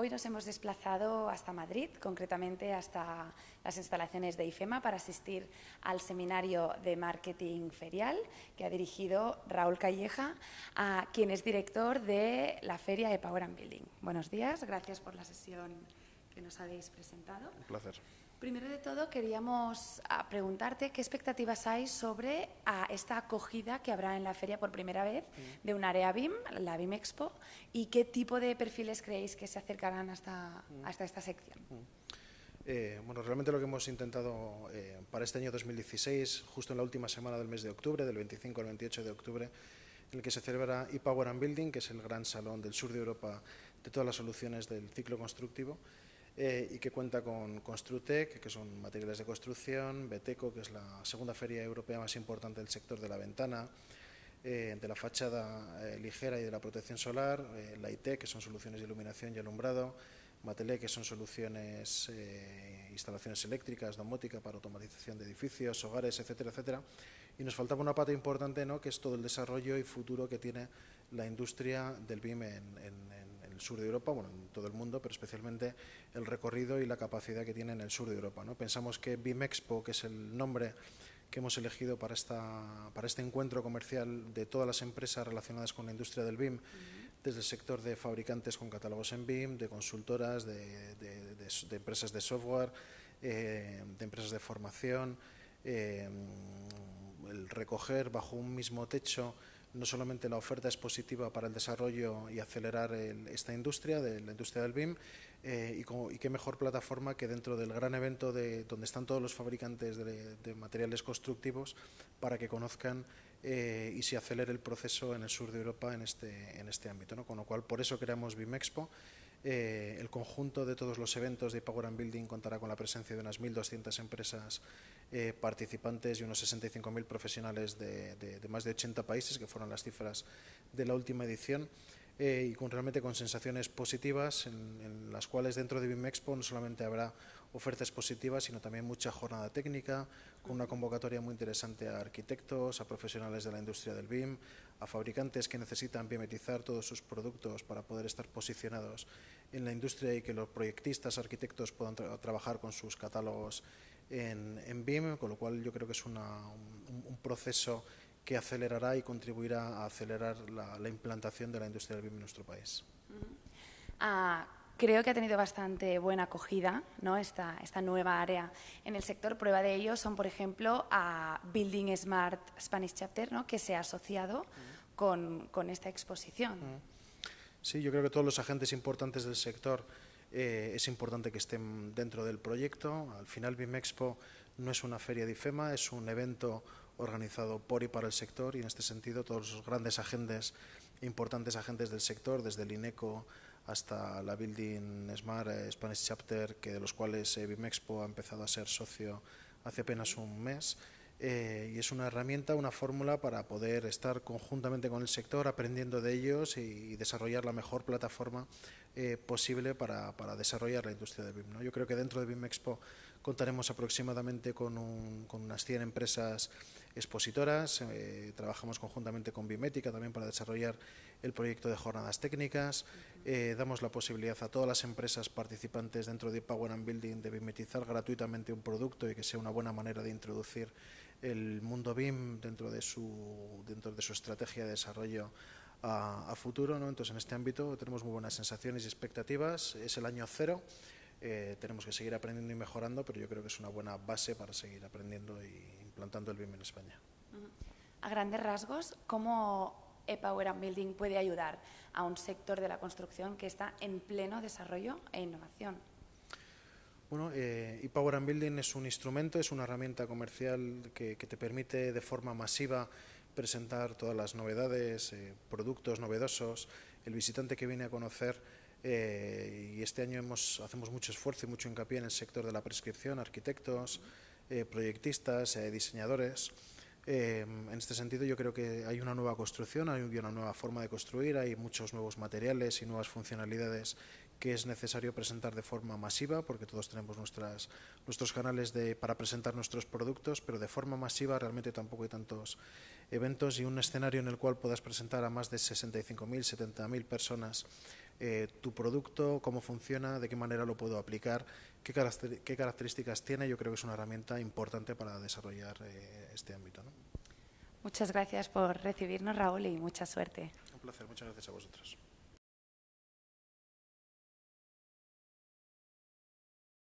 Hoy nos hemos desplazado hasta Madrid, concretamente hasta las instalaciones de IFEMA, para asistir al seminario de marketing ferial que ha dirigido Raúl Calleja, a quien es director de la feria de Power and Building. Buenos días, gracias por la sesión que nos habéis presentado. Un placer. Primero de todo, queríamos ah, preguntarte qué expectativas hay sobre ah, esta acogida que habrá en la feria por primera vez Mm. de un área BIM, la BIM Expo, y qué tipo de perfiles creéis que se acercarán hasta, Mm. hasta esta sección. Eh, bueno, realmente lo que hemos intentado eh, para este año 2016, justo en la última semana del mes de octubre, del 25 al 28 de octubre, en el que se celebra ePower and Building, que es el gran salón del sur de Europa de todas las soluciones del ciclo constructivo, eh, y que cuenta con Construtec, que son materiales de construcción, Beteco, que es la segunda feria europea más importante del sector de la ventana, eh, de la fachada eh, ligera y de la protección solar, eh, la que son soluciones de iluminación y alumbrado, Matelé, que son soluciones, eh, instalaciones eléctricas, domótica para automatización de edificios, hogares, etcétera, etcétera. Y nos faltaba una pata importante, ¿no? que es todo el desarrollo y futuro que tiene la industria del BIM en- en el sur de Europa, bueno, en todo el mundo, pero especialmente el recorrido y la capacidad que tiene en el sur de Europa. ¿no? Pensamos que BIM Expo, que es el nombre que hemos elegido para, esta, para este encuentro comercial de todas las empresas relacionadas con la industria del BIM, desde el sector de fabricantes con catálogos en BIM, de consultoras, de, de- de- de empresas de software, eh, de empresas de formación, eh, el recoger bajo un mismo techo no solamente la oferta expositiva para el desarrollo y acelerar el- esta industria, de la industria del BIM, eh, y, qué mejor plataforma que dentro del gran evento de, donde están todos los fabricantes de, de materiales constructivos para que conozcan eh, y se acelere el proceso en el sur de Europa en este, en este ámbito. ¿no? Con lo cual, por eso creamos BIM Expo. Eh, el conjunto de todos los eventos de Power and Building contará con la presencia de unas 1.200 empresas eh, participantes y unos 65.000 profesionales de, de- de más de 80 países, que fueron las cifras de la última edición, eh, y con, realmente con sensaciones positivas, en, en las cuales dentro de BIM Expo no solamente habrá ofertas positivas, sino también mucha jornada técnica, con una convocatoria muy interesante a arquitectos, a profesionales de la industria del BIM, a fabricantes que necesitan bimetizar todos sus productos para poder estar posicionados en la industria y que los proyectistas, arquitectos puedan tra- trabajar con sus catálogos en, BIM, con lo cual yo creo que es una- un, proceso que acelerará y contribuirá a acelerar la, la implantación de la industria del BIM en nuestro país. Creo que ha tenido bastante buena acogida ¿no? esta, esta nueva área en el sector. Prueba de ello son, por ejemplo, a Building Smart Spanish Chapter, ¿no? que se ha asociado con, con esta exposición. Sí, yo creo que todos los agentes importantes del sector eh, es importante que estén dentro del proyecto. Al final, BIM Expo no es una feria de IFEMA, es un evento organizado por y para el sector y en este sentido todos los grandes agentes, importantes agentes del sector, desde el INECO hasta la Building Smart eh, Spanish Chapter, que de los cuales eh, BIM Expo ha empezado a ser socio hace apenas un mes. Eh, y es una herramienta, una fórmula para poder estar conjuntamente con el sector, aprendiendo de ellos y, desarrollar la mejor plataforma eh, posible para, para desarrollar la industria del BIM. ¿no? Yo creo que dentro de BIM Expo contaremos aproximadamente con, un- con unas 100 empresas expositoras. eh, trabajamos conjuntamente con Bimética también para desarrollar el proyecto de jornadas técnicas. Eh, damos la posibilidad a todas las empresas participantes dentro de Power and Building de bimetizar gratuitamente un producto y que sea una buena manera de introducir el mundo BIM dentro de su, dentro de su estrategia de desarrollo a, futuro. ¿no? Entonces, en este ámbito tenemos muy buenas sensaciones y expectativas. Es el año cero. Eh, tenemos que seguir aprendiendo y mejorando, pero yo creo que es una buena base para seguir aprendiendo y implantando el BIM en España. A grandes rasgos, ¿cómo e-Power and Building puede ayudar a un sector de la construcción que está en pleno desarrollo e innovación? Bueno, eh, ePower and Building es un instrumento, es una herramienta comercial que, que te permite de forma masiva presentar todas las novedades, eh, productos novedosos, el visitante que viene a conocer. eh, y este año hemos, hacemos mucho esfuerzo y mucho hincapié en el sector de la prescripción, arquitectos, eh, proyectistas, eh, diseñadores. Eh, en este sentido, yo creo que hay una nueva construcción, hay una nueva forma de construir, hay muchos nuevos materiales y nuevas funcionalidades que es necesario presentar de forma masiva, porque todos tenemos nuestras, nuestros canales de, para presentar nuestros productos, pero de forma masiva realmente tampoco hay tantos eventos y un escenario en el cual puedas presentar a más de 65.000, 70.000 personas eh, tu producto, cómo funciona, de qué manera lo puedo aplicar, qué, características tiene. Yo creo que es una herramienta importante para desarrollar eh, este ámbito. Muchas gracias por recibirnos, Raúl, y mucha suerte. Un placer, muchas gracias a vosotros.